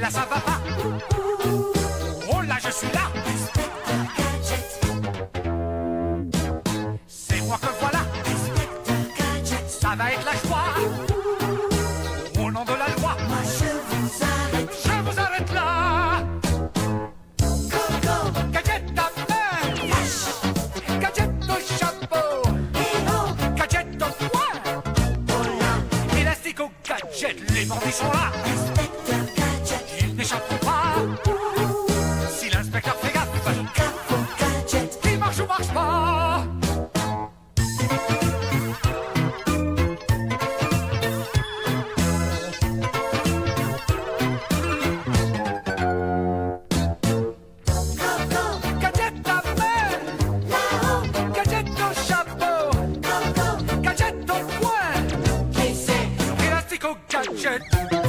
là ça va pas. Oh là je suis là. C'est moi que voilà. Ça va être la joie. Au nom de la loi. Moi je vous arrête. Je vous arrête là. Gadget à main. Gadget au chapeau. Gadget au poing. Gadget. Les bandits là. you touch it.